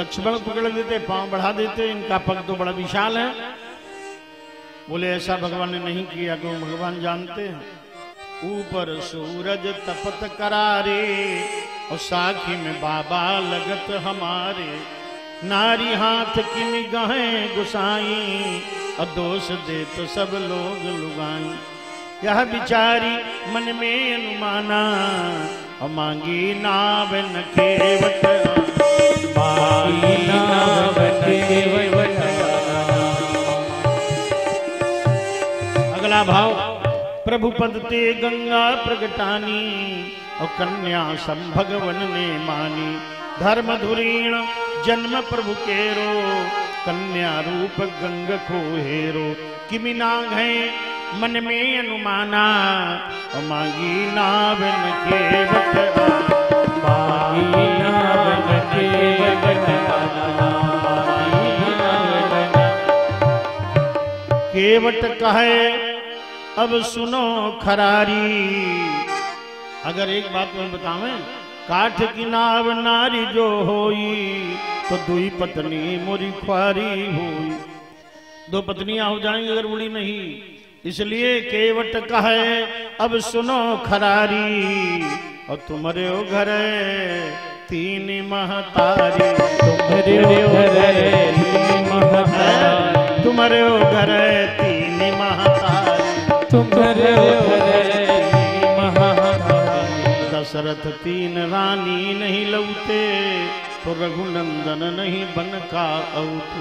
लक्ष्मण पकड़ लेते, पाँव बढ़ा देते, इनका पग तो बड़ा विशाल है। बोले, ऐसा भगवान ने नहीं किया, क्यों भगवान जानते हैं? ऊपर सूरज तपत करारे, और साखी में बाबा लगत हमारे। नारी हाथ की निगाहें गुसाई, और दोष दे तो सब लोग लुगाई। यह बिचारी मन में अनुमाना, और मांगी नाव न केवट अगला भाव, प्रभु पद ते गंगा प्रगटानी और कन्या संभगवन ने मानी। धर्म धुरीण जन्म प्रभु केरो, कन्या रूप गंग को हेरो। किमिनाग है, मन में अनुमाना मांगी नाव न केवट मांगी केवट कहे, अब सुनो खरारी। अगर एक बात मैं बतावें काठ की नाव नारी जो होई तो दुई पत्नी मोरी ख्वारी हुई। दो पत्नियाँ हो जाएँगी अगर बुढ़ी नहीं। इसलिए केवट कहे, अब सुनो खरारी, और तुम्हारे ओ घर तीन महतारी। तुम्हारे घर तीन महतारी। तुम्हारे घर तीन महतारी तुम्हारे घर दशरथ तीन रानी नहीं लौटे तो रघुनंदन नहीं बन का औत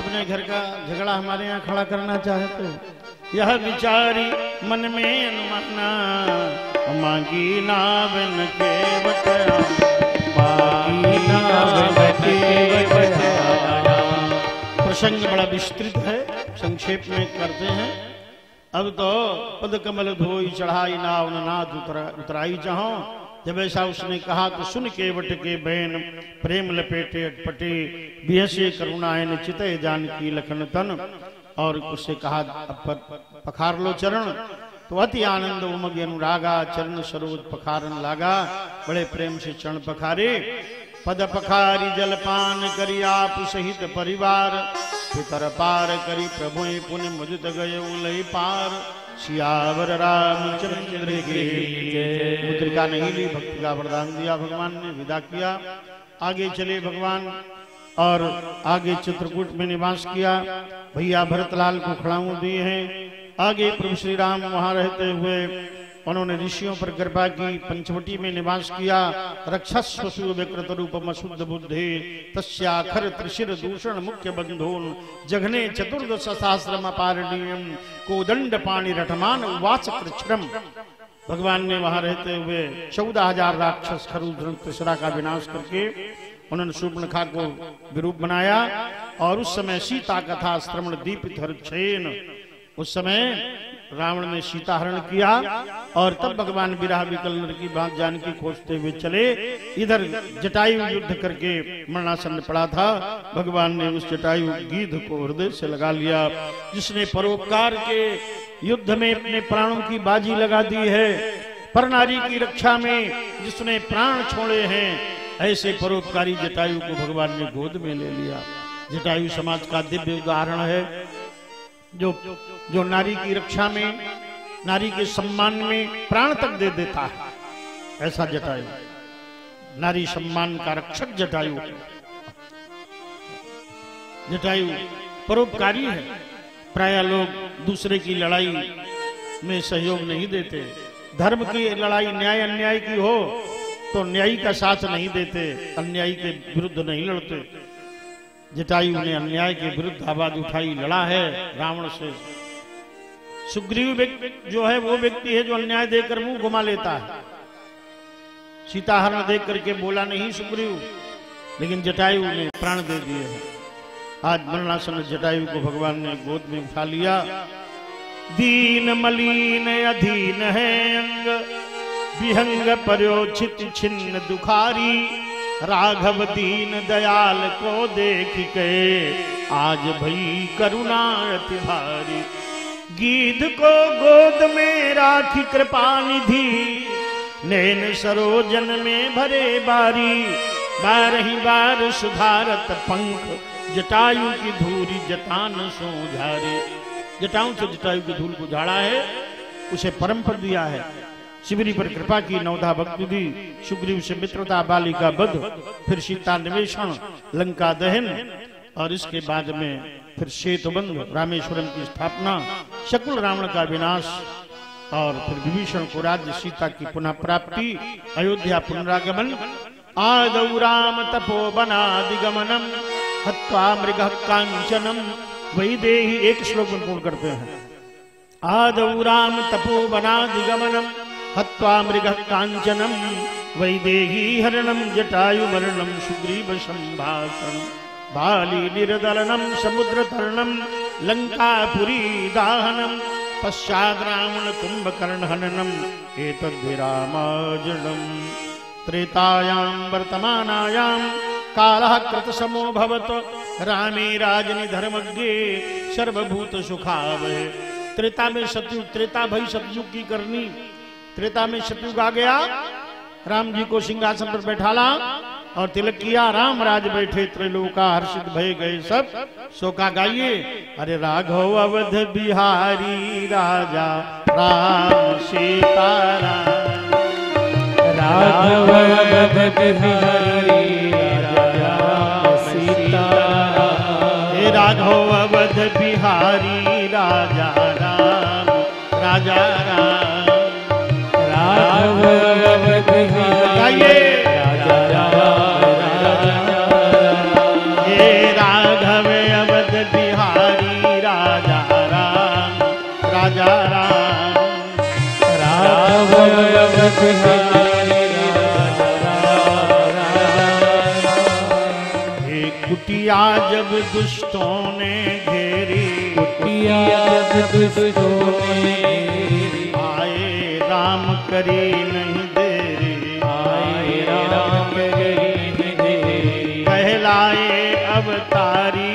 अपने घर का झगड़ा हमारे यहाँ खड़ा करना चाहते यह विचारी मन में अनुमाना मांगी नाव न केवट मांगी नाव न केवट प्रसंग बड़ा विस्तृत है, संक्षेप में करते हैं। अब तो पद कमल धोई चढ़ाई, नाव न नाद उतराई जहो। जब ऐसा उसने कहा तो सुन के वट के बहन प्रेम लपेटे अटपटे बिहसे करुणायन चितय जान की लखन तन। और उससे कहा पखार लो चरण। तो अति आनंद उमग अनुरागा, चरण सरोज पखारन लागा। बड़े प्रेम से चरण पखारे। पद पखारी जलपान करी आप सहित परिवार। पितर पार करी प्रभु पुण्य मुदित गय उलई पार। सियावर रामचंद्र के मुद्रिका नहीं ली, भक्ति का वरदान दिया भगवान ने, विदा किया। आगे चले भगवान और आगे चित्रकूट में निवास किया। भैया भरतलाल को खड़ाऊ दिए हैं। आगे प्रभु श्री राम वहाँ रहते हुए उन्होंने ऋषियों पर कृपा की पंचवटी में निवास किया। रक्षस्वसु विकृत बुद्धि। त्रिशिर दूषण मुख्य बंधून। जघने चतुर्दश सहस्रम पारणीयम कोदंड पाणी रटमान उवाच कृष्णम भगवान ने वहाँ रहते हुए चौदह हज़ार राक्षस खरुद्र त्रिशरा का विनाश करके उन्होंने सूर्पणखा को विरूप बनाया। और उस समय सीता कथा श्रवण दीपित हरक्षेन उस समय रावण ने सीता हरण किया और तब भगवान विराह विकल की बात जानकी खोजते हुए चले। इधर जटायु युद्ध करके मरणासन पड़ा था। भगवान ने उस जटायु गीध को हृदय से लगा लिया, जिसने परोपकार के युद्ध में अपने प्राणों की बाजी लगा दी है। पर नारी की रक्षा में जिसने प्राण छोड़े हैं, ऐसे परोपकारी जटायु को भगवान ने गोद में ले लिया। जटायु समाज का दिव्य उदाहरण है। जो जो नारी की रक्षा में, नारी के सम्मान में प्राण तक दे देता है। ऐसा जटायु। नारी सम्मान का रक्षक जटायु। जटायु परोपकारी है। प्राय लोग दूसरे की लड़ाई में सहयोग नहीं देते। धर्म की लड़ाई न्याय अन्याय की हो तो न्यायी का साथ नहीं देते, अन्यायी के विरुद्ध नहीं लड़ते। जटायु ने अन्याय के विरुद्ध आवाज़ उठाई, लड़ा है रावण से। सुग्रीव जो है वो व्यक्ति है जो अन्याय देकर मुँह घुमा लेता है। सीताहरण देख करके बोला, नहीं सुग्रीव। लेकिन जटायु ने प्राण दे दिए। आज मरणासन जटायु को भगवान ने गोद में उठा लिया। दीन मलिन अधीन है अंग, विहंग पर्योचित छिन्न दुखारी। राघव दीन दयाल को देख के, आज भई करुणा अति भारी। गीध को गोद में राखी कृपा निधि नैन सरोजन में भरे बारी। बारही बार सुधारत पंख, जटायु की धूरी जटान सो झारी जटाऊ से जटायु की धूल को झाड़ा है, उसे परम पद दिया है। शिवरी पर कृपा की नवधा भक्ति दी। सुग्रीव से मित्रता बालिका बध, फिर सीता निवेशन लंका दहन, और इसके बाद में फिर शेतबंध रामेश्वरम की स्थापना, शकुल रावण का विनाश, और फिर विभीषण को राज्य सीता की पुनः प्राप्ति, अयोध्या पुनरागमन, आदौ राम तपोवनादिगमनम हत्वा मृग कांचनम। वैदेही एक श्लोक में पूर्ण करते हैं। आदौ राम तपोवनादिगमनम हत्वा समुद्र तरणम लंकापुरी दाहनम पश्चाद रावण कुंभकर्ण हननम एतद्विरामार्जनम त्रेतायां वर्तमानायां कालः कृतसमो भवत रामे राजनि धर्मज्ञे सर्वभूत सुखावह त्रेता में सतयुग त्रेता भई सतयुग की करनी त्रेता में सतयुग आ गया। राम जी को सिंहासन पर बैठाला और तिलक किया। राम राज बैठे त्रिलोका हर्षित भय गए सब। शोका गाइए। अरे राघव अवध बिहारी राजा राम सीता राघव अवध बिहारी राजा राम राघव हे अवध बिहारी राजा राम। राजा राम। कुटिया जब दुष्टों ने घेरी कुटिया दुष्टों ने राम करी नहीं देरी आए राम करी नहीं पहलाए अवतारी।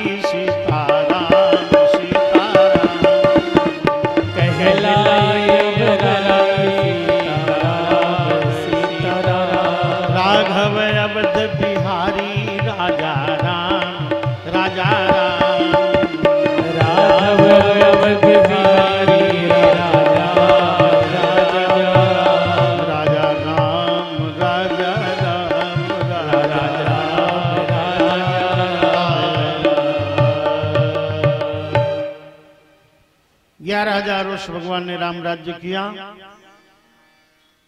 राज्य किया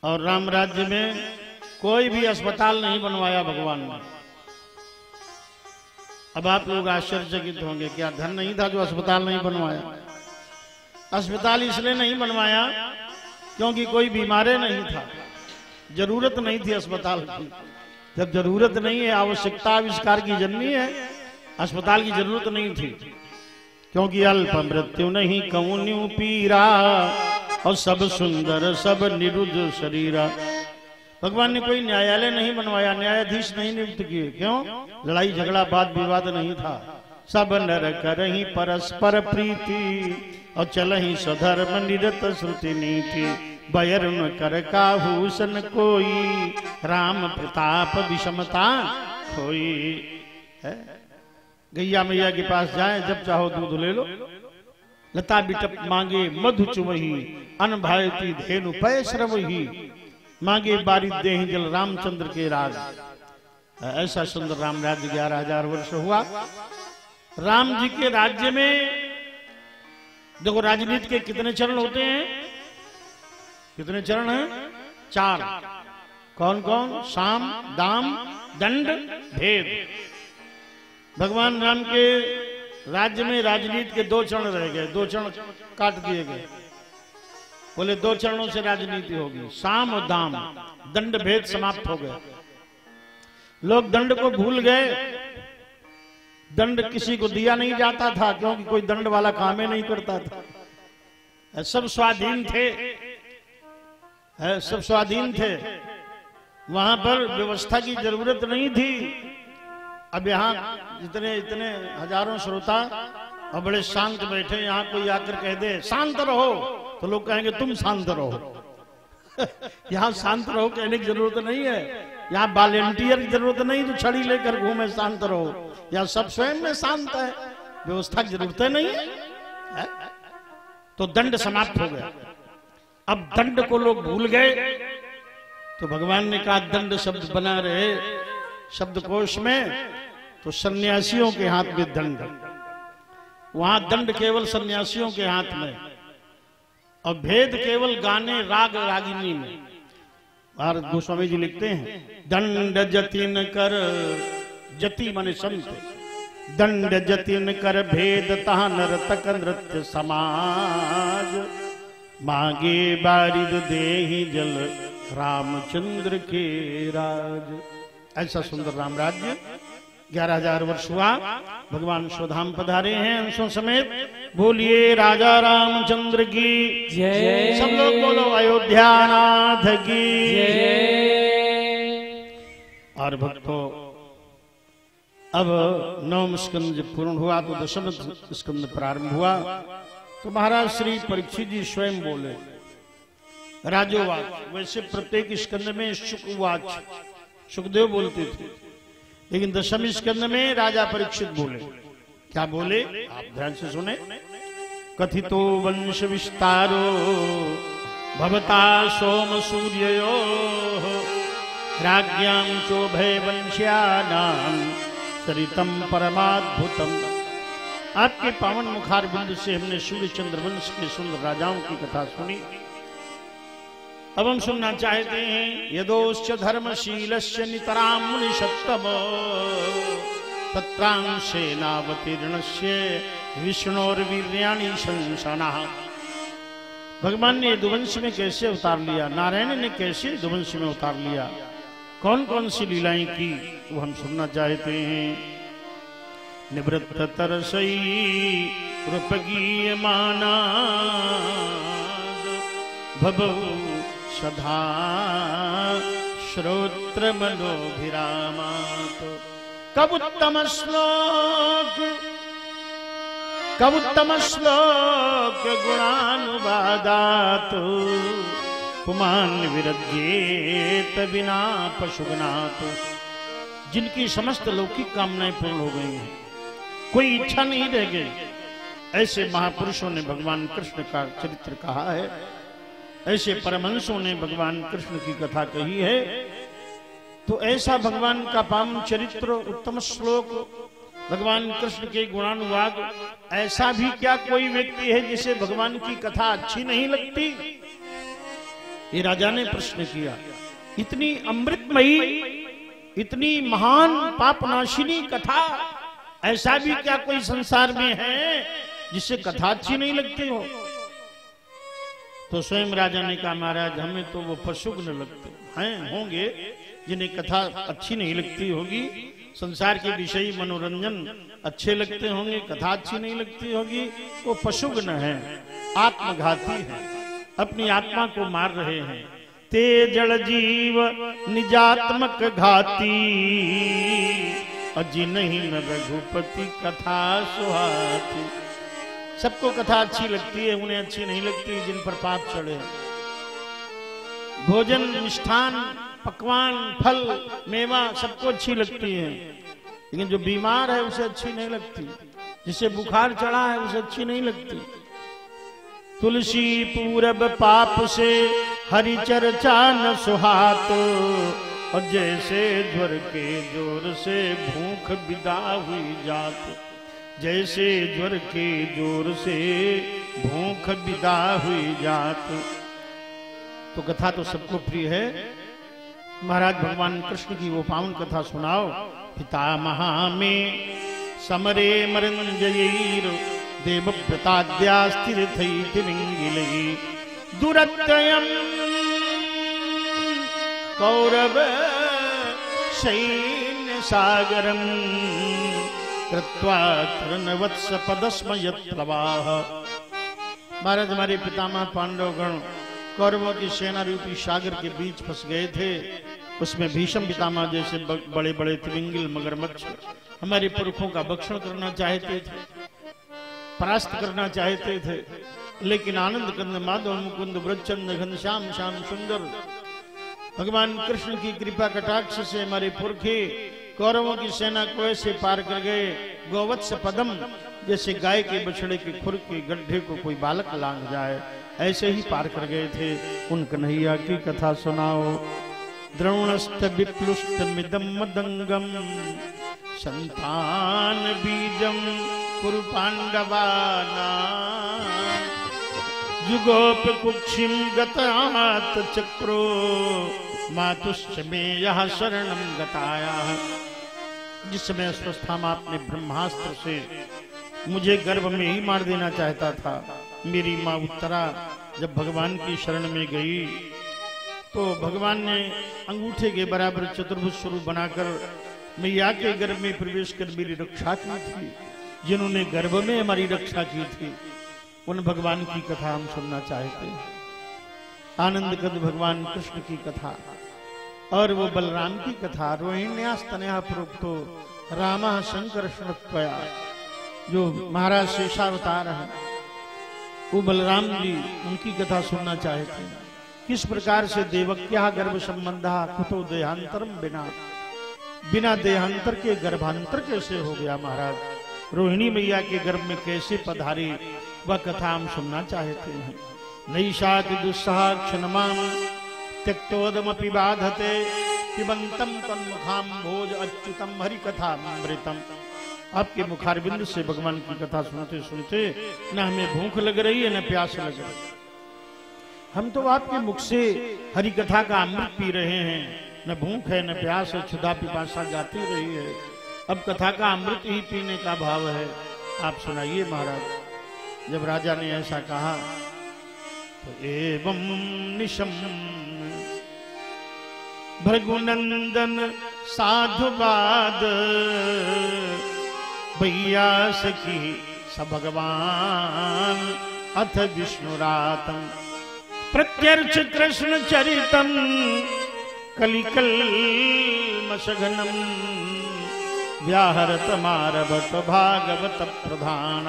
और राम राज्य में कोई भी अस्पताल नहीं बनवाया भगवान ने। अब आप लोग आश्चर्यचकित होंगे, क्या धन नहीं था जो अस्पताल नहीं बनवाया? अस्पताल इसलिए नहीं बनवाया क्योंकि कोई बीमारे नहीं था, ज़रूरत नहीं थी अस्पताल की। जब ज़रूरत नहीं है, आवश्यकता आविष्कार की जननी है, अस्पताल की ज़रूरत नहीं थी। क्योंकि अल्प मृत्यु नहीं कौन्यू पीरा। और सब सुंदर, सब निरुद्ध शरीरा। भगवान ने कोई न्यायालय नहीं बनवाया, न्यायाधीश नहीं नियुक्त किए। क्यों? लड़ाई, झगड़ा, वाद, विवाद नहीं था। सब नर करही परस्पर प्रीति, और चल ही स्वधर्म निरत श्रुति नीति। बयर न कर काहूसन कोई, राम प्रताप विषमता खोई। है? गैया मैया के पास जाए, जब चाहो दूध ले लो। लता बिटप मांगे मधु चुवही अन भायती धेनु पय श्रवही मांगे बारी दे जल रामचंद्र के राज। ऐसा सुंदर राम राज्य ग्यारह हज़ार वर्ष हुआ। राम जी के राज्य में, देखो राजनीति के कितने चरण होते हैं? कितने चरण हैं? चार। कौन कौन? शाम दाम, दंड, भेद। भगवान राम के राज्य में राजनीति के दो चरण रह गए, दो चरण काट दिए गए। बोले, दो चरणों से राजनीति होगी। साम और दाम, दंड भेद समाप्त हो गया लोग दंड को भूल गए। दंड किसी को दिया नहीं जाता था, क्योंकि कोई दंड वाला काम ही नहीं करता था। सब स्वाधीन थे। सब स्वाधीन थे। वहाँ पर व्यवस्था की ज़रूरत नहीं थी। अब यहाँ जितने इतने हज़ारों श्रोता और बड़े शांत बैठे यहाँ कोई आकर कह दे शांत रहो। तो लोग कहेंगे तुम शांत रहो। यहाँ शांत रहो कहने की ज़रूरत नहीं है। यहाँ वॉलेंटियर की ज़रूरत नहीं तो छड़ी लेकर घूमे शांत रहो। यहाँ सब स्वयं में शांत है व्यवस्था की ज़रूरत नहीं है, है? तो दंड समाप्त हो गया। अब दंड को लोग भूल गए। तो भगवान ने कहा दंड शब्द बना रहे शब्दकोश में तो सन्यासियों के हाथ में दंड। वहाँ दंड केवल सन्यासियों के हाथ में और भेद केवल गाने राग रागिनी में। भारत गोस्वामी जी लिखते हैं, दंड जतिन कर जति मन संत, दंड जतिन कर भेद तहा नर्तक नृत्य समाज, मांगे बारिद दे जल रामचंद्र के राज। ऐसा सुंदर राम राज्य ग्यारह हज़ार वर्ष हुआ। भगवान स्वधाम पधारे हैं अंशों समेत। बोलिए राजा रामचंद्र की। जय। सब लोग बोलो अयोध्या नाथ की। और भक्तों अब नवम स्कंद जब पूर्ण हुआ तो दशम स्कंद प्रारंभ हुआ। तो महाराज श्री परीक्षित जी स्वयं बोले राजोवाच वैसे प्रत्येक स्कंद में शुकवाच सुखदेव बोलते थे। लेकिन दशम स्कंद में राजा परीक्षित बोले। क्या बोले? आप ध्यान से सुने। कथितो वंश विस्तारो, भवता सोम सूर्यो राज्ञां चोभय वंश्यानां सरितम परमाद्भुतम। आपके पावन मुखार बिंदु से हमने सूर्य चंद्र वंश के सुंदर राजाओं की कथा सुनी। अब हम सुनना चाहते हैं यदोश्च धर्मशील नितराम मुनि सप्तम तत्रांशेनावतीर्ण से विष्णुर्वीर्याणी संसना भगवान ने दुवंश में कैसे उतार लिया? नारायण ने कैसे दुवंश में उतार लिया? कौन कौन सी लीलाएँ की? वो हम सुनना चाहते हैं। निवृत्त तरसई रूपगीय माना भबहु सधा श्रोत्र मनोभिरामात कब उत्तम श्लोक कब उत्तम श्लोक गुणानुवादात पुमान विरज्ञेत बिना पशुगनाथ जिनकी समस्त लौकिक कामनाएँ पूर्ण हो गई हैं। कोई इच्छा नहीं रह गई। ऐसे महापुरुषों ने भगवान कृष्ण का चरित्र कहा है ऐसे परमंशों ने भगवान कृष्ण की कथा कही है। तो ऐसा भगवान का पावन चरित्र उत्तम श्लोक, भगवान कृष्ण के गुणानुवाद, ऐसा भी क्या कोई व्यक्ति है जिसे भगवान की कथा अच्छी नहीं लगती? ये राजा ने प्रश्न किया, इतनी अमृतमयी, इतनी महान पापनाशिनी कथा, ऐसा भी क्या कोई संसार में है जिसे कथा अच्छी नहीं लगती हो? तो स्वयं राजा ने कहा, महाराज, हमें तो वो पशुग्न लगते। हैं, होंगे, जिन्हें कथा अच्छी नहीं लगती होगी। संसार के विषय मनोरंजन अच्छे लगते होंगे, कथा अच्छी नहीं लगती होगी। वो पशुग्न है, आत्मघाती है, अपनी आत्मा को मार रहे हैं। ते जीव निजात्मक घाती, अजी नहीं न रघुपति कथा सुहाती। सबको कथा अच्छी लगती है, उन्हें अच्छी नहीं लगती, जिन पर पाप चढ़े। भोजन, मिष्ठान, पकवान, फल, मेवा सबको अच्छी लगती है। लेकिन जो बीमार है, उसे अच्छी नहीं लगती। जिसे बुखार चढ़ा है, उसे अच्छी नहीं लगती। तुलसी, पूरब, पाप से हरि चर्चा न सुहात, और जैसे ज्वर के ज़ोर से भूख विदा हुई जात। जैसे ज्वर के ज़ोर से भूख विदा हुई जात। तो कथा तो सबको प्रिय है। महाराज भगवान कृष्ण की वो पावन कथा सुनाओ। पितामहा में समरे मरंजयीर देव प्रताद्यास्तीर्थैतिमिङ्गिलैः दुरत्ययम् कौरव सैन्यसागरम् कृत्वा तृणवत्स पदस्मयत् प्रवाह महाराज, हमारे पितामह पांडवगण कौरवों की सेना रूपी सागर के बीच फंस गए थे। उसमें भीषम पितामह जैसे बड़े बड़े त्रिविंगिल मगरमच्छ हमारे पुरखों का भक्षण करना चाहते थे, परास्त करना चाहते थे। लेकिन आनंद कंद माधव मुकुंद व्रजचंद घनश्याम श्याम सुंदर, भगवान कृष्ण की कृपा कटाक्ष से हमारे पुरखे कौरवों की सेना को ऐसे पार कर गए। गोवत्स पदम, जैसे गाय के बछड़े के खुर के गड्ढे को कोई बालक लांग जाए, ऐसे ही पार कर गए थे। उन कन्हैया की कथा सुनाओ। द्रोणस्त विप्लुष्ट मिदम मदंगम, संतान बीजम कुरु पांडवाना युगोप कुक्षिम गतात चक्रो मातुश्च में यह शरणम गताया। जिस समय स्वस्थामा अपने ब्रह्मास्त्र से मुझे गर्भ में ही मार देना चाहता था। मेरी माँ उत्तरा जब भगवान की शरण में गई तो भगवान ने अंगूठे के बराबर चतुर्भुज स्वरूप बनाकर मैया के गर्भ में प्रवेश कर मेरी रक्षा की थी। जिन्होंने गर्भ में हमारी रक्षा की थी, उन भगवान की कथा हम सुनना चाहते हैं। आनंद कद भगवान कृष्ण की कथा और वो बलराम की कथा रोहिण्यास्तनया प्रोक्तो रामा शंकर जो महाराज शेषावतार है, वो बलराम जी उनकी कथा सुनना चाहते हैं किस प्रकार से देवक्या गर्भ संबंधा कुतो देहांतरम बिना बिना देहांतर के गर्भांतर कैसे हो गया महाराज? रोहिणी मैया के गर्भ में कैसे पधारी, वह कथा हम सुनना चाहते हैं नई शाति दुस्सहा क्षणमाम त्यक्तोदमपि बाधते पिबंतम तन्मुखाम भोज अच्युतम हरि कथा अमृतम आपके मुखारबिंद से भगवान की कथा सुनते सुनते न हमें भूख लग रही है, न प्यास लग रही है। हम तो आपके मुख से हरि कथा का अमृत पी रहे हैं, न भूख है, न प्यास है क्षुदा पिपाशा जाती रही है। अब कथा का अमृत ही पीने का भाव है। आप सुनाइए महाराज। जब राजा ने ऐसा कहा एवं निशम भृगुनंदन साधुवाद। भैया सखी स भगवान। अथ विष्णुरातम प्रत्यर्च कृष्ण चरितम। कलिकल मशगनम। व्याहरत मारभत भागवत प्रधान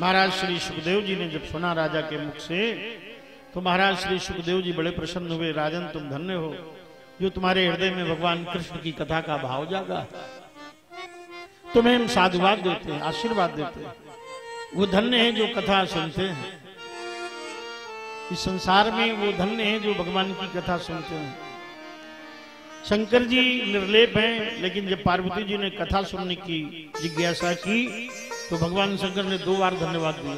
महाराज श्री सुखदेव जी ने जब सुना राजा के मुख से तो महाराज श्री सुखदेव जी बड़े प्रसन्न हुए, राजन तुम धन्य हो, जो तुम्हारे हृदय में भगवान कृष्ण की कथा का भाव जागा। तुम्हें हम साधुवाद देते हैं, आशीर्वाद देते हैं। वो धन्य है जो कथा सुनते हैं। इस संसार में वो धन्य है जो भगवान की कथा सुनते हैं। शंकर जी निर्लेप हैं, लेकिन जब पार्वती जी ने कथा सुनने की जिज्ञासा की तो भगवान शंकर ने दो बार धन्यवाद दिया।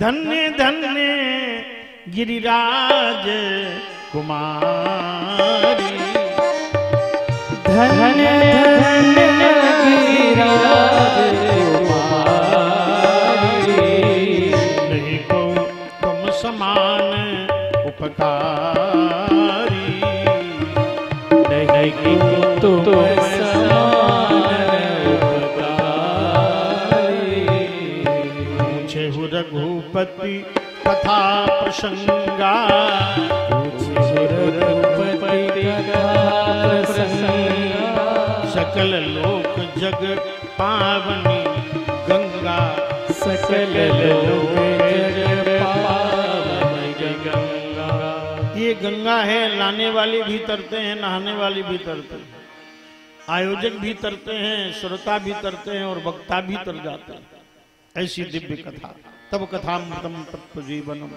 धन्य धन्य गिरिराज कुमारी। धन्य धन्य गिरिराज कुमारी। नहीं को तुम समान उपकारी। नहीं को तुम रघुपति कथा प्रसंगा। सकल लोक जग पावनी गंगा। सकल लोक जग पावनी गंगा। ये गंगा है लाने वाली भी तरते हैं नहाने वाली भी तरते हैं। आयोजक भी तरते हैं श्रोता भी तरते हैं और वक्ता भी तर जाते हैं। ऐसी दिव्य कथा। तब कथामृतम तत्व जीवनम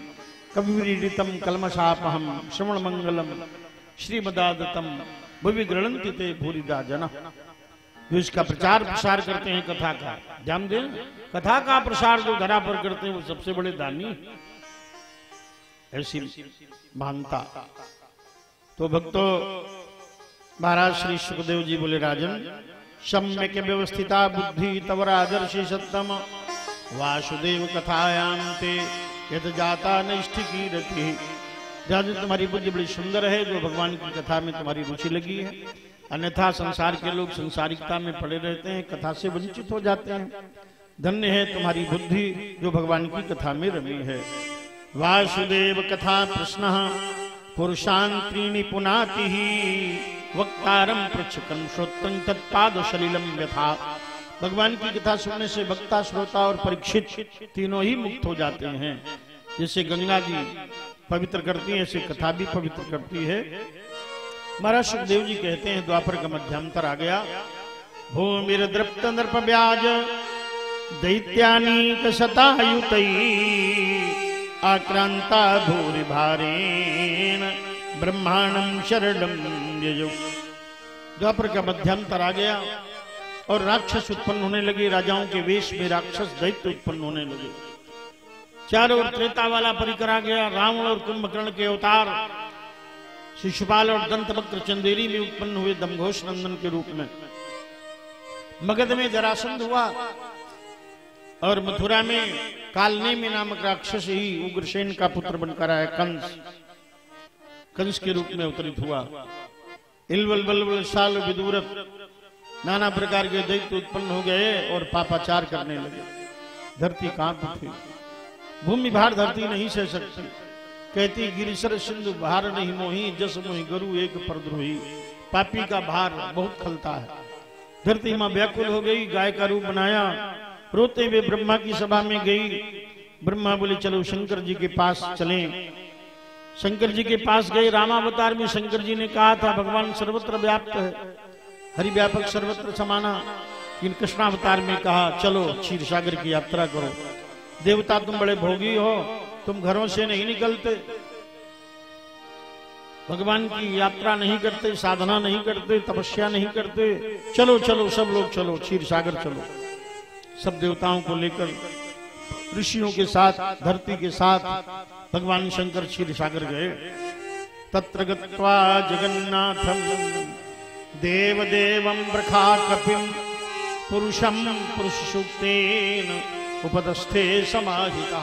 कविरीडितम कलमशापहम श्रवण मंगलम श्रीमदादतम भुवि गृणंति ते भूरिदा जन जो इसका प्रचार प्रसार करते हैं कथा का ध्यान दें, कथा का प्रसार जो धरा पर करते हैं वो सबसे बड़े दानी। ऐसी मानता तो भक्तों, महाराज श्री सुखदेव जी बोले, राजन सम्यक व्यवस्थिता बुद्धि तव राजर्षि सत्तम। वासुदेव कथायाम ते, यद जाता निष्ठ की रति राजन, तुम्हारी बुद्धि बड़ी सुंदर है, जो भगवान की कथा में तुम्हारी रुचि लगी है। अन्यथा संसार के लोग संसारिकता में पड़े रहते हैं, कथा से वंचित हो जाते हैं। धन्य है तुम्हारी बुद्धि, जो भगवान की कथा में रमी है। वासुदेव कथा प्रश्न पुरुषांत्रीणि पुनाति ही वक्तारम पृच्छकम श्रोतम तत्पाद सलिलम व्यथा। भगवान की कथा सुनने से वक्ता श्रोता और परीक्षित तीनों ही मुक्त हो जाते हैं। जैसे गंगा जी पवित्र करती है, ऐसे कथा भी पवित्र करती है। महाराज सुखदेव जी कहते हैं, द्वापर का मध्यांतर आ गया। भूमिर द्रप्त नृप ब्याज, दैत्यानीक शतायुत आक्रांता भूरि भारेण ब्रह्मांडम शरणम द्वापर का मध्यांतर आ गया। और राक्षस उत्पन्न होने लगे, राजाओं के वेश में राक्षस दैत्य उत्पन्न होने लगे। चारों ओर त्रेता वाला परिकर आ गया, रावण और कुंभकर्ण के अवतार, शिशुपाल और दंतवक्र चंदेरी में उत्पन्न हुए दमघोष नंदन के रूप में। मगध में जरासंध हुआ और मथुरा में कालने में नामक राक्षस ही उग्रसेन का पुत्र बनकर आया, कंस। कंस के रूप में अवतरित हुआ। इलवल बलवल साल विदूरत नाना प्रकार के दैत्य उत्पन्न हो गए और पापाचार करने लगे। धरती काँप उठी। भूमि भार धरती नहीं सह सकती। कहती, गिरिशर सिंधु, भार नहीं मोही, जस मोही गरु एक परद्रोही। पापी का भार बहुत खलता है। धरती माँ व्याकुल हो गई, गाय का रूप बनाया। रोते हुए ब्रह्मा की सभा में गई। ब्रह्मा बोले, चलो शंकर जी के पास चलें। शंकर जी के पास गए, रामावतार में शंकर जी ने कहा था, भगवान सर्वत्र व्याप्त है। हरि व्यापक सर्वत्र समाना। इन कृष्णावतार में कहा, चलो, क्षीर सागर की यात्रा करो। देवता तुम बड़े भोगी हो, तुम घरों से नहीं निकलते। भगवान की यात्रा नहीं करते, साधना नहीं करते, तपस्या नहीं करते। चलो चलो, सब लोग चलो, क्षीर सागर चलो। सब देवताओं को लेकर, ऋषियों के साथ, धरती के साथ, भगवान शंकर क्षीर सागर गए। तत्र गत्वा जगन्नाथम देव देवम ब्रखा कपिम पुरुषम पुरुष सूक्तेन उपदस्थे समाहिता।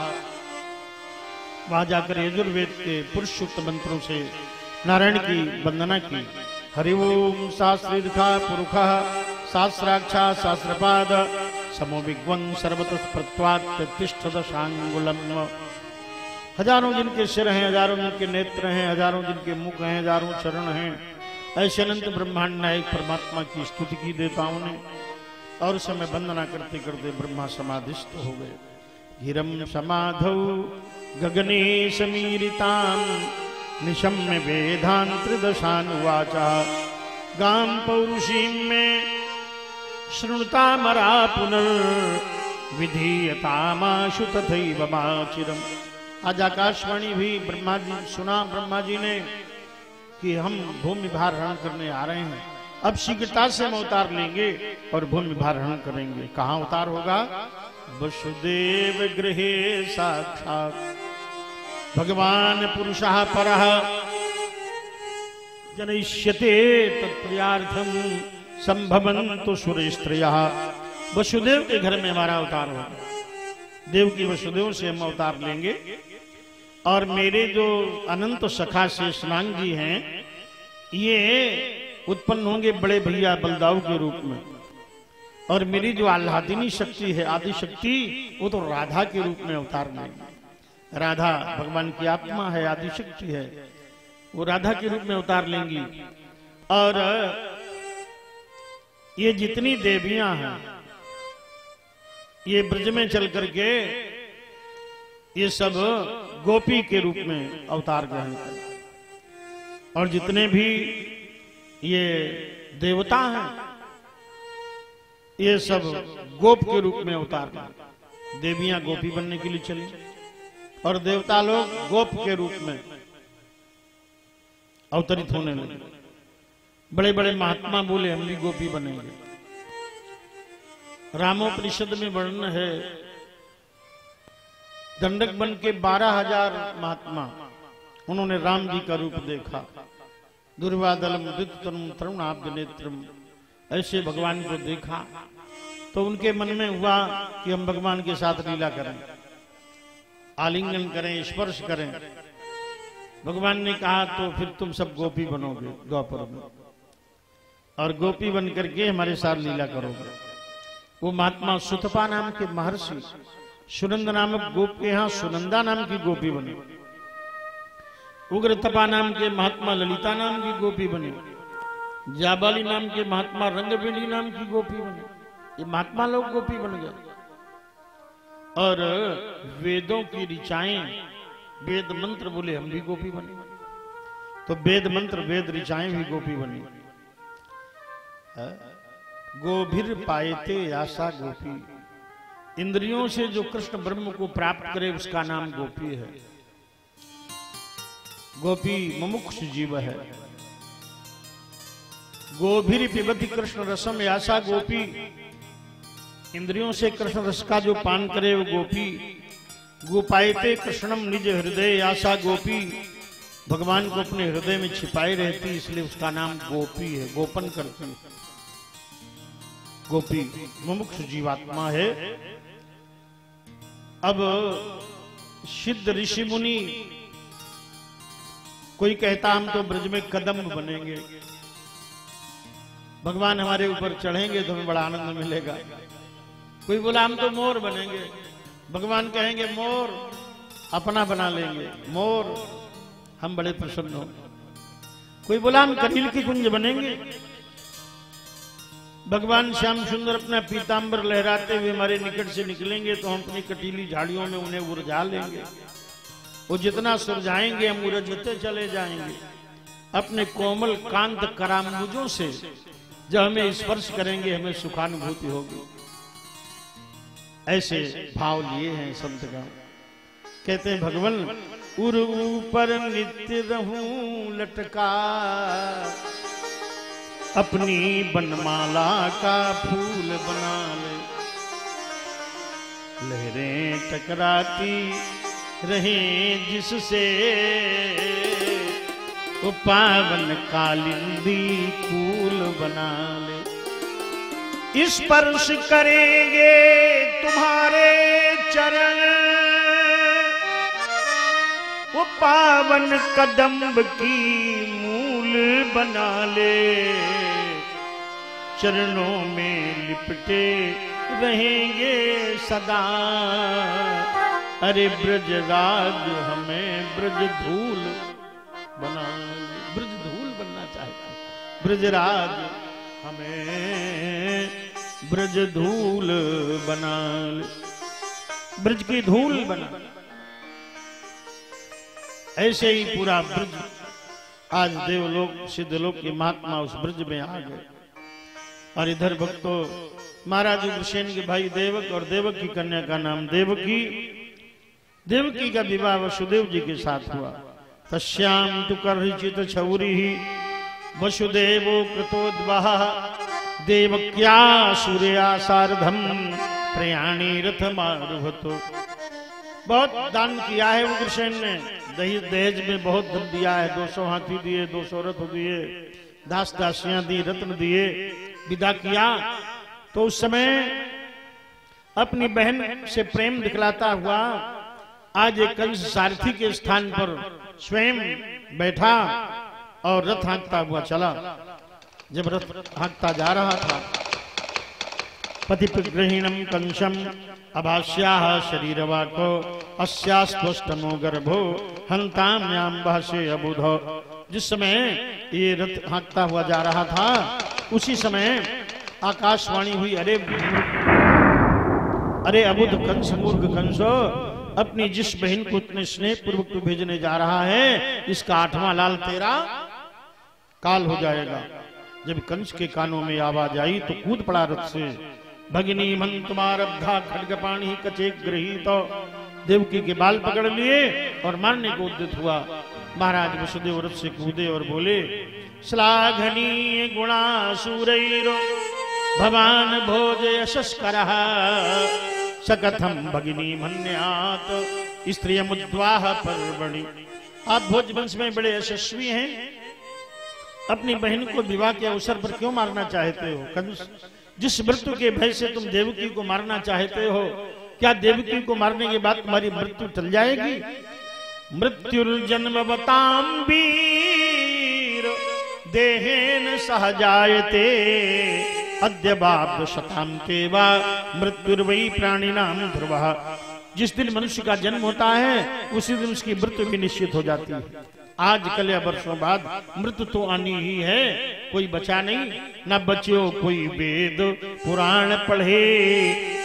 वहाँ जाकर यजुर्वेद के पुरुष सूक्त मंत्रों से नारायण की वंदना की। हरि ओम शास्त्रीर्घा पुरुष शास्त्राक्षा शास्त्रपाद समो विग्वं सर्वतः दशांगुलम हज़ारों जिनके सिर हैं, हज़ारों जिनके नेत्र हैं, हज़ारों जिनके मुख हैं, हज़ारों चरण हैं। ऐसे अनंत ब्रह्मांड नायक परमात्मा की स्तुति की देवताओं ने और समय वंदना करते करते ब्रह्मा समाधिस्थ हो गए। गिरम समाधौ गगने समीरिताम निशम्य वेदांत्रिदशानुवाचा गाम पौरुषीम में शृणुता मरा पुनर्विधीयतामाशु तथैव माचिरम। आज आकाशवाणी भी ब्रह्मा जी, सुना ब्रह्मा जी ने कि हम भूमि भार हरण करने आ रहे हैं। अब शीघ्रता से हम अवतार लेंगे और भूमि भार हरण करेंगे। कहाँ अवतार होगा? वसुदेव गृह साक्षात। भगवान पुरुषः परः। जनयिष्यते तत्प्रियार्थम संभवन्तु सुरेस्त्रयः। वसुदेव के घर में हमारा अवतार होगा। देव की वसुदेव से हम अवतार लेंगे। और मेरे जो अनंत सखा स्नान जी हैं, ये उत्पन्न होंगे बड़े भैया बलदाऊ के रूप में। और मेरी जो आह्लादिनी शक्ति है, आदि शक्ति, वो तो राधा के रूप में अवतार लेंगे राधा भगवान की आत्मा है, आदि शक्ति है, वो राधा के रूप में उतार लेंगी। और ये जितनी देवियाँ हैं, ये ब्रज में चल करके ये सब गोपी के रूप में अवतार ग्रहण कर। और जितने भी ये देवता हैं, ये सब गोप के रूप में अवतार लें। देवियाँ गोपी बनने के लिए चली। और देवता लोग गोप के रूप में अवतरित होने लगे। बड़े बड़े महात्मा बोले, हम भी गोपी बनेंगे। रामोपनिषद में वर्णन है दंडक बन के बारह हज़ार महात्मा। उन्होंने राम जी का रूप देखा। दुर्वादलम दितम तरुणाब्द नेत्रम ऐसे भगवान को देखा। तो उनके मन में हुआ कि हम भगवान के साथ लीला करें, आलिंगन करें, स्पर्श करें। भगवान ने कहा तो फिर तुम सब गोपी बनोगे, द्वापर में। और गोपी बन करके हमारे साथ लीला करोगे। वो महात्मा सुतपा नाम के महर्षि सुनंद नामक गोप के यहाँ सुनंदा नाम की गोपी बनी। उग्र तपा नाम के महात्मा ललिता नाम की गोपी बने। जाबाली नाम के महात्मा रंगबेली नाम की गोपी बनी। ये महात्मा लोग गोपी बन गए। और वेदों की ऋचाएँ, वेद मंत्र बोले, हम भी गोपी बने। तो वेद मंत्र, वेद ऋचाएँ भी गोपी बनी। है? पाए थे आशा गोपी। इंद्रियों से जो कृष्ण ब्रह्म को प्राप्त करे, उसका नाम गोपी है। गोपी मुमुक्ष जीव है। गोभिर पिबती कृष्ण रसम आशा गोपी। इंद्रियों से कृष्ण रस का जो पान करे, वो गोपी। गोपायते कृष्णम निज हृदय आशा गोपी। भगवान को अपने हृदय में छिपाई रहती, इसलिए उसका नाम गोपी है। गोपन करती है। गोपी मुमुक्ष जीवात्मा है। अब सिद्ध ऋषि मुनि कोई कहता हम तो ब्रज में कदम बनेंगे। भगवान हमारे ऊपर चढ़ेंगे तो हमें बड़ा आनंद मिलेगा। कोई बोला हम तो मोर बनेंगे। भगवान कहेंगे, मोर, अपना बना लेंगे। मोर, हम बड़े प्रसन्न हो कोई बोला हम कटील की कुंज बनेंगे। भगवान श्याम सुंदर अपना पीताम्बर लहराते हुए हमारे निकट से निकलेंगे तो हम अपनी कटीली झाड़ियों में उन्हें उर्जा लेंगे। वो जितना सुरझाएँगे, हम उर्जते चले जाएँगे। अपने कोमल कांत करामुजों से जब हमें स्पर्श करेंगे, हमें सुखानुभूति होगी। ऐसे भाव लिए हैं संत का कहते हैं, भगवान उर ऊपर नित्य रहूँ लटका अपनी बनमाला का फूल बना ले। लहरें टकराती रहे जिससे वो पावन कालिंदी फूल बना ले। स्पर्श करेंगे तुम्हारे चरण। वो पावन कदम्ब की बना ले। चरणों में लिपटे रहेंगे सदा। अरे ब्रज राज हमें ब्रज धूल बना ब्रज धूल बनना चाहता ब्रजराज हमें ब्रज धूल बना ले। ब्रज की धूल बना। ऐसे ही पूरा ब्रज आज देवलोक, सिद्धलोक के महात्मा उस ब्रज में आ गए। और इधर भक्तों, महाराज उग्रसेन के भाई देवक और देवक की कन्या का नाम देवकी। देवकी का विवाह वसुदेव जी के साथ हुआ। तस्याम तु कर्चित छौरी, वसुदेवो कृतोद्वाह। देवक्या सूर्या सार्धम प्रयाणी रथ मारुभतो बहुत दान किया है उग्रसेन ने। दही, दहेज में बहुत धन दिया है। 200 हाथी दिए 200 रथ दिए, दास दासियाँ दी, रत्न दिए, विदा किया। तो उस समय अपनी बहन से प्रेम दिखलाता हुआ आज एक कंस सारथी के स्थान पर स्वयं बैठा और रथ हाँकता हुआ चला। जब रथ हाँकता जा रहा था पति ग्रहीणम कंसम अभाष्या शरीरवाको अस्यास्वष्टमो गर्भो हंताम्याम भाष्य अबुधो। जिस समय ये रथ हाँकता हुआ जा रहा था, उसी समय आकाशवाणी हुई, अरे अरे अबुध कंस, मूर्ख कंसो, अपनी जिस बहन को इतने स्नेह पूर्वक भेजने जा रहा है, इसका आठवां लाल तेरा काल हो जाएगा। जब कंस के कानों में आवाज़ आई तो कूद पड़ा रथ से। भगिनी मन तुम्हारब्धा खड्ग पाणी कचे ग्रही तो देवकी के बाल पकड़ लिए और मारने को उद्यत हुआ। महाराज वसुदेव रथ से कूदे और बोले, श्लाघनीय गुणा सूरैरो भवान भोज यशस्कर। सकथम भगिनी मन्यात स्त्रिय मुद्वाह पर्वणि। आप भोज वंश में बड़े यशस्वी हैं। अपनी बहन को विवाह के अवसर पर क्यों मारना चाहते हो? कंस जिस मृत्यु के भय से तुम देवकी को मारना चाहते हो, क्या देवकी को मारने के बाद तुम्हारी मृत्यु टल जाएगी? मृत्युर्जन्म बताम वीर देहेन सहजायते अद्य बाप शताम के वा मृत्युर्वई प्राणी नाम ध्रुव। जिस दिन मनुष्य का जन्म होता है, उसी दिन उसकी मृत्यु भी निश्चित हो जाती है। आज कल या वर्षों बाद मृत्यु तो आनी ही है। कोई बचा नहीं, न बच्यो कोई वेद पुराण पढ़े,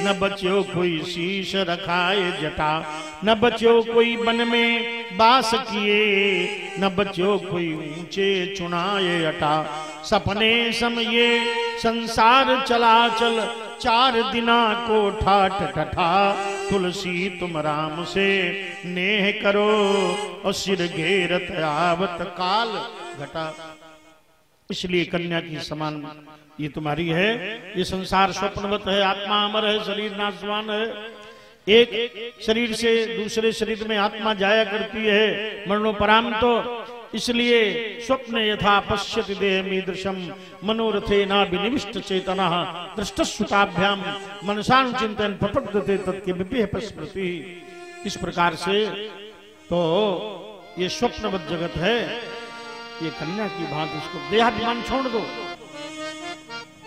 न बच्यो कोई शीश रखाए जटा, न बच्यो कोई वन में बास किए, न बच्यो कोई ऊँचे चुनाए अटा। सपने समये संसार चला चल चार दिना को ठाठ ठठा, तुलसी तुम राम से नेह करो और सिर घेरत आवत काल घटा। इसलिए कन्या की समान ये तुम्हारी है, ये संसार स्वप्नवत है, आत्मा अमर है, शरीर नाशवान है। एक शरीर से दूसरे शरीर में आत्मा जाया करती है मरणोपराम तो इसलिए स्वप्न यथा पश्यति देह मीदृशम मनोरथे ना विनिविष्ट चेतन मनसान चिंतन प्रपटते तत्के विपेह स्मृति इस प्रकार से तो ये स्वप्नवत जगत है। ये कन्या की भांति इसको देहाभिमान छोड़ दो।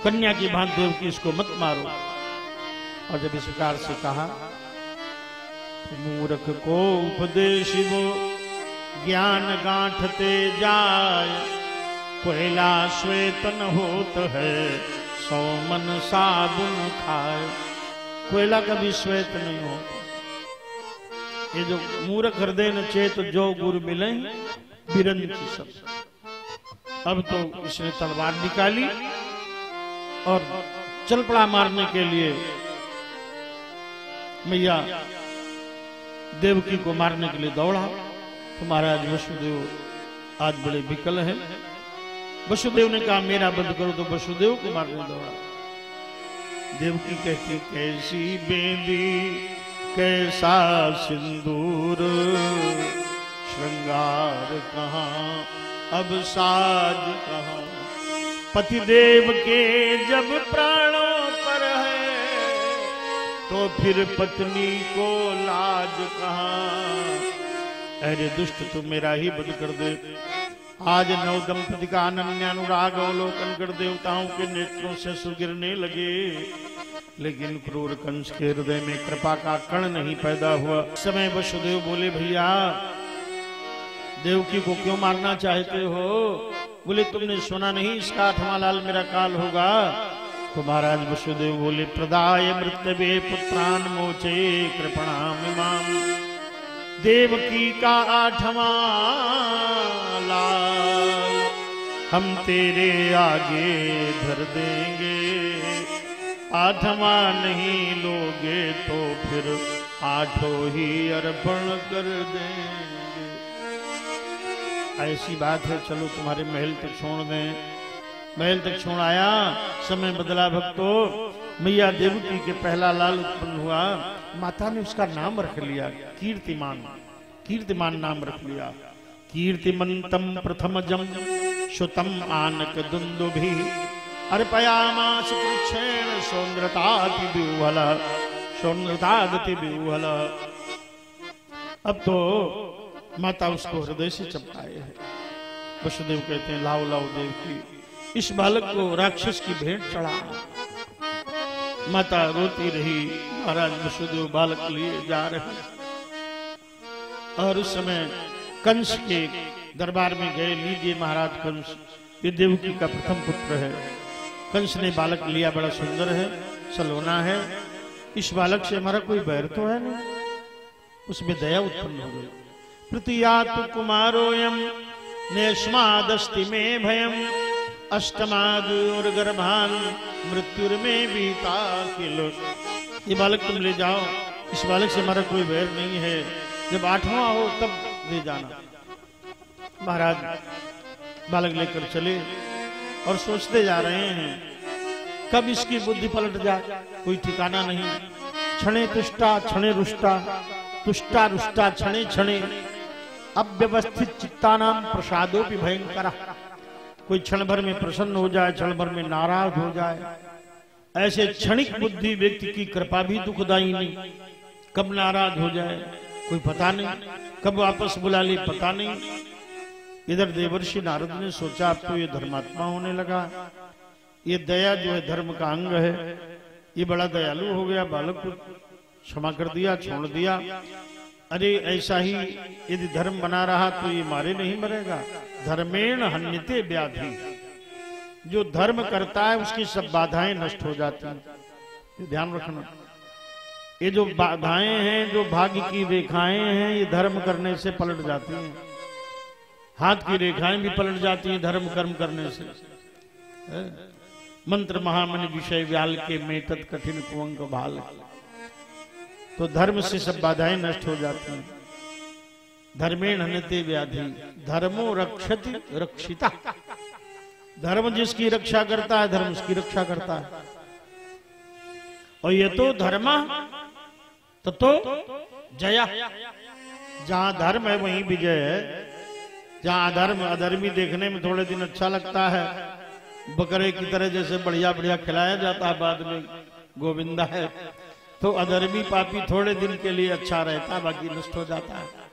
कन्या की भांति देव की इसको मत मारो। और जब इस प्रकार से कहा, मूर्ख को उपदेश वो ज्ञान गांठते जाय। कोयला श्वेतन होत है, सौ मन साबुन खाए कोयला कभी श्वेत नहीं होता। ये जो मूर्ख हृदय न चेत जो गुरु मिले बिरन की सब। अब तो इसने तलवार निकाली और चल पड़ा मारने के लिए। मैया, देवकी को मारने के लिए दौड़ा। तो महाराज वसुदेव आज बड़े विकल है। वसुदेव ने कहा, मेरा बंद करो तो वसुदेव को मारने दौड़ा देवकी कहती, कैसी बेंदी, कैसा सिंदूर, श्रृंगार कहा, अब साज कहा? पतिदेव के जब प्राणों पर है तो फिर पत्नी को लाज कहा? अरे दुष्ट तू मेरा ही बद कर दे। आज नव दंपति का अनन्य अनुराग अवलोकन कर देवताओं के नेत्रों से सुगिरने लगे। लेकिन क्रूर कंस के हृदय में कृपा का कण नहीं पैदा हुआ। समय वसुदेव बोले, भैया देवकी को क्यों मारना चाहते हो? बोले, तुमने सुना नहीं इसका आठवां लाल मेरा काल होगा? तो महाराज वसुदेव बोले, प्रदाय मृत्यवे पुत्रान मोचे इमाम देवकी का आठवा लाल। हम तेरे आगे धर देंगे। आठवां नहीं लोगे तो फिर आठों ही अर्पण कर देंगे। ऐसी बात है, चलो तुम्हारे महल तो छोड़ दें। महल तक छोड़ आया। समय बदला भक्तो। मैया देवकी के पहला लाल उत्पन्न हुआ। माता ने उसका नाम रख लिया, कीर्तिमान। कीर्तिमान नाम रख लिया। कीर्तिमंतम प्रथमजम सुतम आनक दुंदुभि अर्पयामास कृच्छेण सौंद्रताति विह्वल, सौंद्रतागति अब तो माता उसको हृदय से चपकाए है। वसुदेव कहते हैं, लाओ लाओ देव की इस बालक को राक्षस की भेंट चढ़ा। माता रोती रही, महाराज वसुदेव बालक लिए जा रहे और उस समय कंस के दरबार में गए लीजिए महाराज कंस, ये देवकी का प्रथम पुत्र है। कंस ने बालक लिया, बड़ा सुंदर है, सलोना है। इस बालक से हमारा कोई बैर तो है नहीं। उसमें दया उत्पन्न हो गई। प्रतियात कुमारोयम नेस्मादस्ति में भयम। अष्टमाद और गर्भान मृत्युर में बीता किलो ये बालक तुम ले जाओ। इस बालक से हमारा कोई बैर नहीं है। जब आठवां हो, तब ले जाना। महाराज, बालक लेकर चले और सोचते जा रहे हैं, कब इसकी बुद्धि पलट जाए कोई ठिकाना नहीं। क्षणे तुष्टा, क्षणे रुष्टा, तुष्टा रुष्टा, क्षणे क्षणे। अव्यवस्थित चित्ता नाम प्रसादो भी भयंकर। कोई क्षण भर में प्रसन्न हो जाए, क्षण भर में नाराज़ हो जाए। ऐसे क्षणिक बुद्धि व्यक्ति की कृपा भी दुखदाई नहीं। कब नाराज़ हो जाए, कोई पता नहीं। कब वापस बुला ले, पता नहीं। इधर देवर्षि नारद ने सोचा, अब तो ये धर्मात्मा होने लगा। ये दया जो है, धर्म का अंग है। ये बड़ा दयालु हो गया, बालक को क्षमा कर दिया, छोड़ दिया। अरे, ऐसा ही यदि धर्म बना रहा तो ये मारे नहीं मरेगा। धर्मेण हन्यते व्याधि। जो धर्म करता है, उसकी सब बाधाएँ नष्ट हो जाती हैं। ध्यान रखना। ये जो बाधाएँ हैं, जो भाग्य की रेखाएँ हैं, ये धर्म करने से पलट जाती हैं। हाथ की रेखाएँ भी पलट जाती हैं धर्म कर्म करने से? मंत्र महामन विषय व्याल के मेतत कठिन कुंग भाल। तो धर्म से सब बाधाएँ नष्ट हो जाती हैं। धर्मेण हनते व्याधि। धर्मो रक्षति रक्षिता। धर्म जिसकी रक्षा करता है धर्म उसकी रक्षा करता है। और ये तो धर्म तो, जया। जहाँ धर्म है वहीं विजय है। जहाँ अधर्म अधर्मी देखने में थोड़े दिन अच्छा लगता है। बकरे की तरह जैसे बढ़िया बढ़िया खिलाया जाता है बाद में गोविंदा है। तो अधर्मी पापी थोड़े दिन के लिए अच्छा रहता है बाकी नष्ट हो जाता है।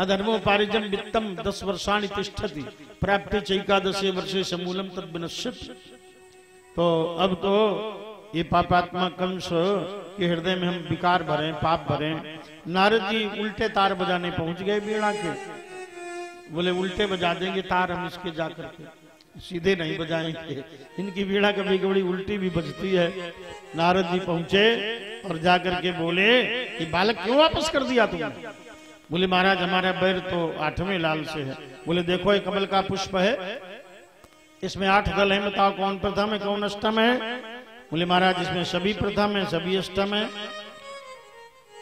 अधर्मो पारिजम वित्तम दस वर्षाणि तिष्ठति, प्राप्त चैकादशे वर्षे समूलम तद विनश्यत तो अब तो ये पापात्मा कंस के हृदय में हम विकार भरे, पाप भरे। नारद जी उल्टे तार बजाने पहुँच गए बीड़ा के। बोले, उल्टे बजा देंगे तार हम इसके जाकर के। सीधे नहीं बजाएँगे। इनकी बीड़ा कभी कभी उल्टी भी बजती है। नारद जी पहुँचे और जाकर के बोले कि बालक क्यों वापस कर दिया तुमने? बोले, महाराज, हमारा बैर तो आठवें लाल से है। बोले, देखो ये कमल का पुष्प है। इसमें आठ दल है, बताओ कौन प्रथम है, कौन अष्टम है? बोले, महाराज, इसमें सभी प्रथम है, सभी अष्टम है।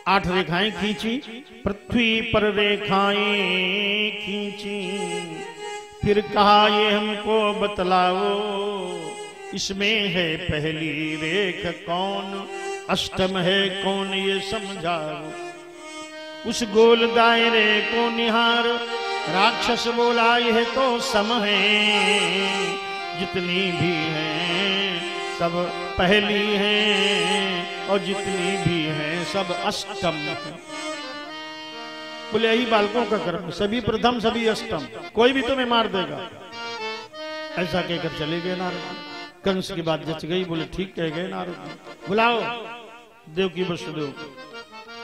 आठ रेखाएँ खींची, पृथ्वी पर रेखाएँ खींची। फिर कहा, ये हमको बतलाओ, इसमें है पहली रेख कौन? अष्टम है कौन, ये समझाओ। उस गोल दायरे को निहार, राक्षस बोला, यह तो सम है, जितनी भी है, सब पहली है, और जितनी भी है, सब अष्टम बोले, यही बालकों का कर्म, सभी प्रथम, सभी अष्टम, कोई भी तुम्हें मार देगा। ऐसा कहकर चले गए नारद। कंस की बात जच गई, बोले, ठीक कह गए नारद। बुलाओ, देव की वसुदेव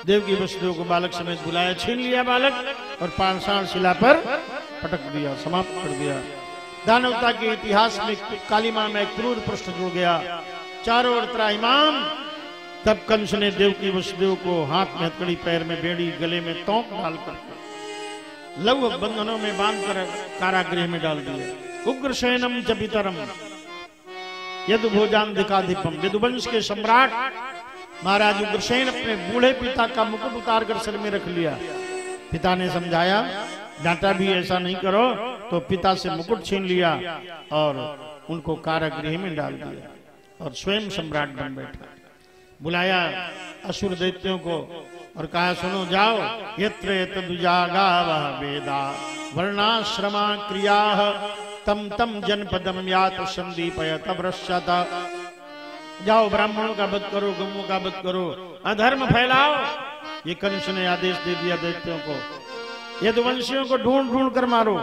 देव की वसुदेव को बालक समेत बुलाया, छीन लिया बालक और पाषाण शिला पर पटक दिया, समाप्त कर दिया। दानवता के इतिहास में काली माँ में क्रूर पृष्ठ जुड़ गया। चारों ओर त्राइमाम तब कंस ने देव की वसुदेव को हाथ में हथकड़ी, पैर में बेड़ी, गले में तोंक डालकर लव बंधनों में बांधकर कारागृह में डाल दिया। उग्र शयनम जपितरम। यदु भोजान दिकाधिपम यदुवंश के सम्राट महाराज उग्रसेन अपने बूढ़े पिता का मुकुट उतार कर सिर में रख लिया। पिता ने समझाया, डांटा भी ऐसा नहीं करो। तो पिता से मुकुट छीन लिया और उनको कारागृह में डाल दिया और स्वयं सम्राट बन बैठा। बुलाया असुर दैत्यों को और कहा, सुनो, जाओ, यत्र वह वेदा। वर्णाश्रमा क्रिया तम तम जनपदम यात संदीपय तब जाओ, ब्राह्मणों का वध करो, गमों का वध करो। अधर्म फैलाओ। ये कंस ने आदेश दे दिया दैत्यों को। यदुवंशियों को ढूंढ ढूंढ कर मारो।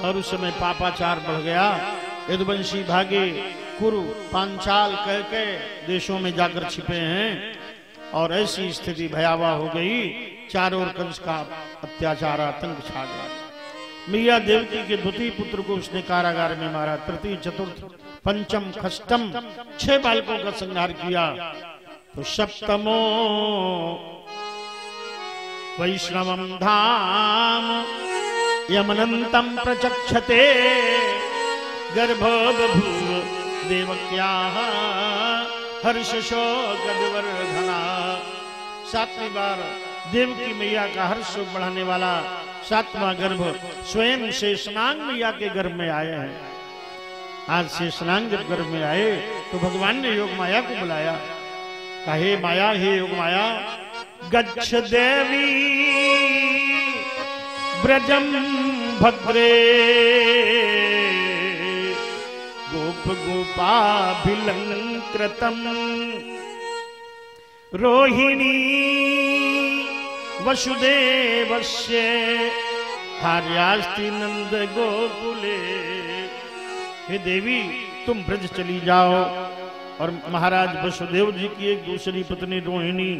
और उस समय पापाचार बढ़ गया। यदुवंशी भागे, कुरु, पांचाल कह के देशों में जाकर छिपे हैं। और ऐसी स्थिति भयावह हो गई। चारों ओर कंस का अत्याचार, आतंक छा गया। मैया देवकी के द्वितीय पुत्र को उसने कारागार में मारा। तृतीय, चतुर्थ, पंचम खष्टम छह बालकों का संहार किया। तो सप्तमो वैष्णवम धाम यमनंतम प्रचक्षते गर्भो देवक्या हर्ष शोक सातवीं बार देव की मैया का हर्ष बढ़ाने वाला सातवां गर्भ स्वयं स्नान मैया के गर्भ में आए हैं। आज स्नान जब गर्भ में आए तो भगवान ने योग माया को बुलाया। कहे माया, हे योग माया, गच्छ देवी ब्रजम भद्रे। गोप गोपाभिलंकृतम रोहिणी वसुदेवस्य हार्यास्ति नंद गोकुले हे देवी, तुम ब्रज चली जाओ और महाराज वसुदेव जी की एक दूसरी पत्नी रोहिणी,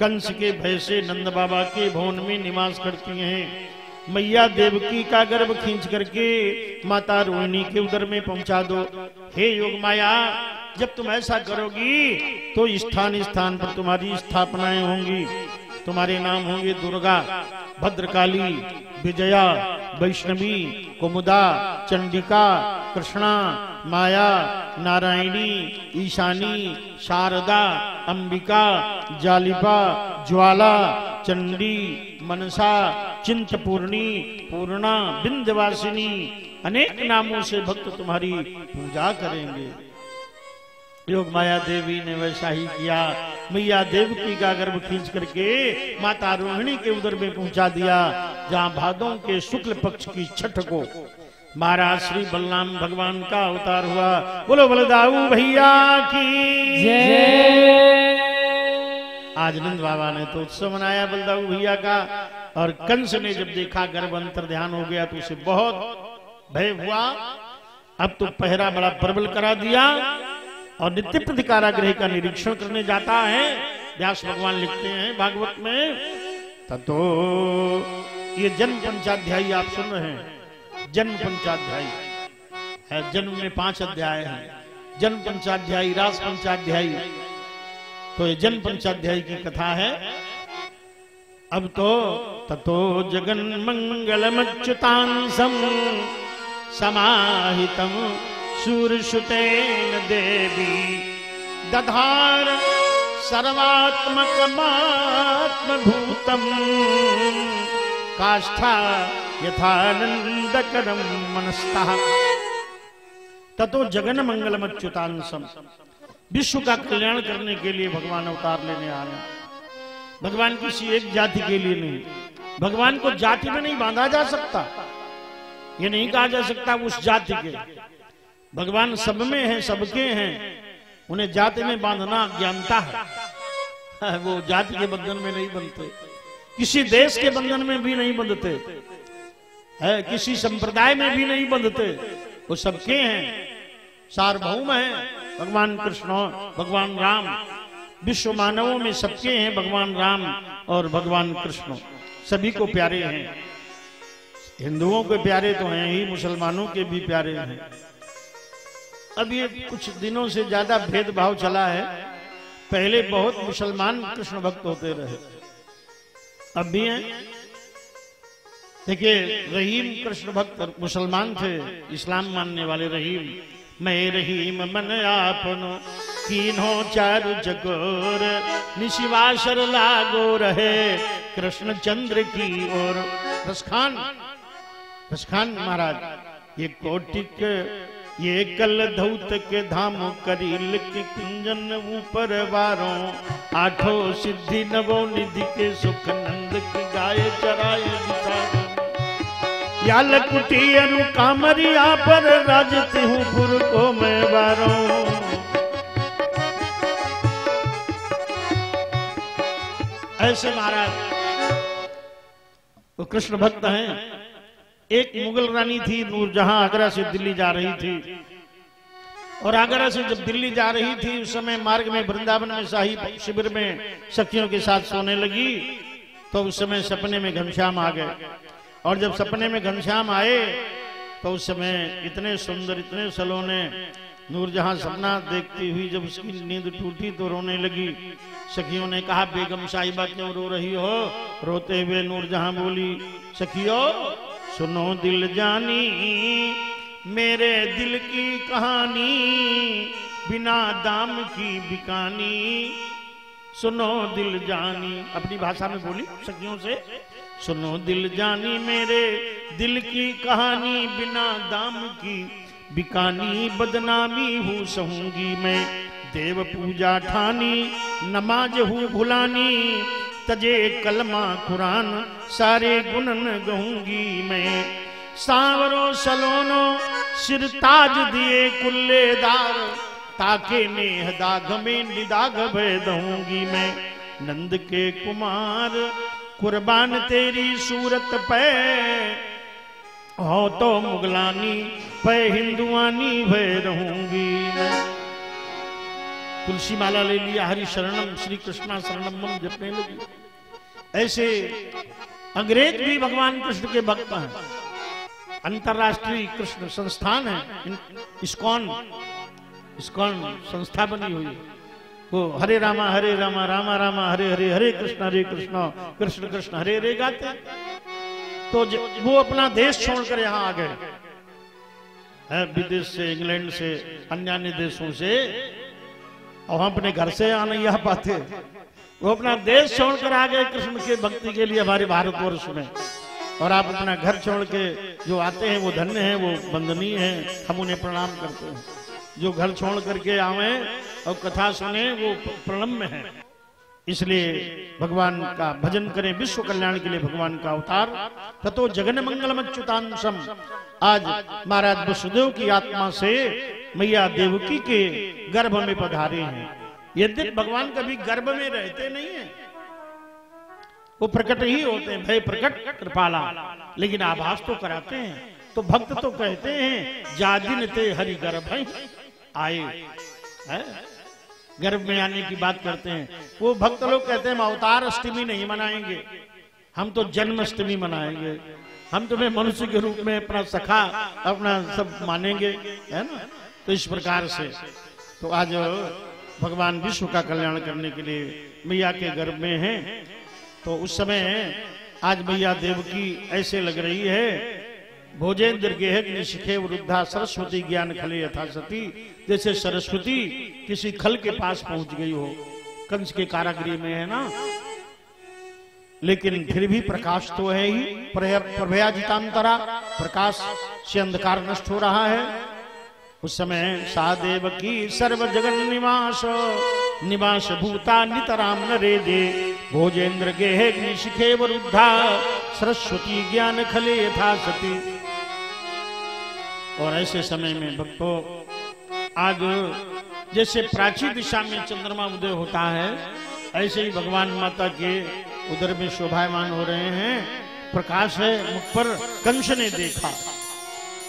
कंस के भय से नंद बाबा के भवन में निवास करती हैं। मैया देवकी का गर्भ खींच करके माता रोहिणी के उदर में पहुँचा दो। हे योग माया, जब तुम ऐसा करोगी तो स्थान स्थान पर तुम्हारी स्थापनाएँ होंगी। तुम्हारे नाम होंगे दुर्गा, भद्रकाली, विजया, वैष्णवी, कुमुदा, चंडिका, कृष्णा, माया, नारायणी, ईशानी, शारदा, अंबिका जालिपा ज्वाला, चंडी, मनसा, चिंतपूर्णी, पूर्णा, बिंदवासिनी, अनेक नामों से भक्त तुम्हारी पूजा करेंगे। योग माया देवी ने वैसा ही किया, मैया देवकी का गर्भ खींच करके माता रोहिणी के उदर में पहुँचा दिया, जहाँ भादों के शुक्ल पक्ष की छठ को। महाराज श्री बलराम भगवान का अवतार हुआ। बोलो, बलदाऊ भैया की आज नंद बाबा ने तो उत्सव मनाया बलदाऊ भैया का, और कंस ने जब देखा गर्भ अंतर ध्यान हो गया तो उसे बहुत भय हुआ। अब तो पहरा बड़ा प्रबल करा दिया। और नित्य प्रति कारागृह का निरीक्षण करने जाता है। व्यास भगवान लिखते हैं भागवत में, ततो ये जन्म पंचाध्यायी आप सुन रहे हैं। जन्म पंचाध्यायी है, जन्म में पाँच अध्याय हैं। जन्म पंचाध्यायी, रास पंचाध्यायी तो ये जन्म पंचाध्यायी की कथा है। अब तो ततो जगन मंगलमच्युतांसम समाहितम शूरशुतेन देवी। दधार सर्वात्मकमात्मभूतम काष्ठा यथानंदकरम मनस्ता। ततो जगन मंगलम अच्युतांसम विश्व का कल्याण करने के लिए भगवान अवतार लेने आ रहे हैं। भगवान किसी एक जाति के लिए नहीं। भगवान को जाति में नहीं बांधा जा सकता। ये नहीं कहा जा सकता उस जाति के। भगवान सब में है, सबके हैं। उन्हें जाति में बांधना ज्ञानता है। वो जाति के बंधन में नहीं बनते। किसी देश के बंधन में भी नहीं बंधते। है, किसी संप्रदाय में भी नहीं बंधते। वो सबके हैं। सार्वभौम है भगवान कृष्ण भगवान राम। विश्व मानवों में सबके हैं भगवान राम और भगवान कृष्ण। सभी को प्यारे हैं। हिंदुओं के प्यारे तो हैं ही, मुसलमानों के भी प्यारे हैं। अब ये कुछ दिनों से ज़्यादा भेदभाव चला है। पहले बहुत मुसलमान कृष्ण भक्त होते रहे। अब भी हैं। देखिए, रहीम कृष्ण भक्त मुसलमान थे, इस्लाम मानने वाले रहीम। मैं रहीम मन आपन, तीनों चार जगोर, निशिवासर लागो रहे कृष्ण चंद्र की ओर। रसखान रसखान महाराज, ये कोटिक ये कल धौत के धाम करील के कुंजन ऊपर बारों आठों सिद्धि नवो निधि के सुख नंद की गाय चराय याल कुटी अनु कामरिया पर राजती हूँ पुर को मैं बारों ऐसे महाराज, वो कृष्ण भक्त हैं। एक मुगल रानी थी नूरजहां आगरा से दिल्ली जा रही थी। और आगरा से जब दिल्ली जा रही थी, उस समय मार्ग में, वृंदावन में, शाही शिविर में सखियों के साथ सोने लगी तो उस समय सपने में घनश्याम आ गए। और जब सपने में घनश्याम आए तो उस समय इतने सुंदर, इतने सलोने नूरजहां सपना देखती हुई जब उसकी नींद टूटी तो रोने लगी। सखियों ने कहा, बेगम साहिबा क्यों रो रही हो? रोते हुए नूरजहां बोली, सखियो सुनो दिल जानी, मेरे दिल की कहानी, बिना दाम की बिकानी। सुनो दिल जानी, अपनी भाषा में बोली, सखियों से। सुनो दिल जानी, मेरे दिल की कहानी, बिना दाम की बिकानी। बदनामी हूँ सहूँगी मैं, देव पूजा ठानी, नमाज़ हूँ भुलानी। तजे कलमा कुरान, सारे गुणन गहूँगी मैं। सांवरो, सलोनो, सिर ताज दिए कुल्लेदार, ताके नेह दाग में निदाग भय दूँगी मैं। नंद के कुमार, कुर्बान तेरी सूरत पे। हो तो मुगलानी, पे हिंदुआनी भय रहूँगी मैं। तुलसी माला ले लिया, हरि शरणम, श्री कृष्णा शरणम जपने लगी ऐसे अंग्रेज़ भी भगवान कृष्ण के भक्त हैं। अंतरराष्ट्रीय कृष्ण संस्थान है। इस्कॉन इस्कॉन संस्था बनी हुई वो हरे रामा हरे रामा रामा रामा, हरे हरे हरे कृष्ण हरे कृष्ण कृष्ण कृष्ण, हरे हरे गाते तो वो अपना देश छोड़कर यहाँ आ गए। है, विदेश से, इंग्लैंड से, अन्य अन्य देशों से। और हम अपने घर से आ नहीं आ पाते। वो अपना देश छोड़कर आ गए कृष्ण के भक्ति के लिए हमारे भारतवर्ष में। और आप अपना घर छोड़ के जो आते हैं, वो धन्य हैं, वो वंदनीय हैं, हम उन्हें प्रणाम करते हैं। जो घर छोड़ करके आवे और कथा सुने, वो प्रणम्य है। इसलिए भगवान का भजन करें, विश्व कल्याण के लिए भगवान का अवतार। ततो जगन मंगलम अच्युतांशम आज महाराज वसुदेव की आत्मा से मैया देवकी के गर्भ में पधारे हैं। यद्यपि भगवान कभी गर्भ में रहते नहीं है, वो प्रकट ही होते हैं, भय प्रकट कृपाला लेकिन आभास तो कराते हैं तो भक्त तो कहते हैं जादिन ते हरि गर्भ आए, है? गर्भ में आने की बात करते हैं। वो भक्त लोग कहते हैं अवतार अष्टमी नहीं मनाएँगे, हम तो जन्माष्टमी मनाएँगे, हम तुम्हें मनुष्य के रूप में अपना सखा, अपना सब मानेंगे, है ना? तो इस प्रकार से तो आज भगवान विश्व का कल्याण करने के लिए मैया के गर्भ में हैं। तो उस समय आज मैया देवकी ऐसे लग रही है, भोजेंद्र गेह निशिखे वृद्धा सरस्वती ज्ञान खले यथा सती जैसे सरस्वती किसी खल के पास पहुँच गई हो, कंस के कारागृह में है ना? लेकिन फिर भी प्रकाश तो है ही प्रभयाजितांतरा प्रकाश से अंधकार नष्ट हो रहा है। उस समय सादेव की सर्व जगन निवास निवास भूता नितराम नरे दे भोजेंद्र गेहे शिखे वरुद्धा, सरस्वती ज्ञान खले यथा सती और ऐसे समय में भक्तों, आज जैसे प्राची दिशा में चंद्रमा उदय होता है, ऐसे ही भगवान माता के उदर में शोभायमान हो रहे हैं। प्रकाश है, मुख पर कंस ने देखा।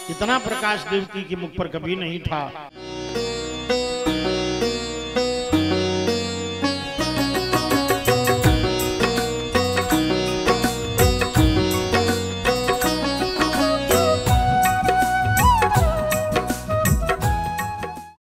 इतना प्रकाश देवकी के मुख पर कभी नहीं था।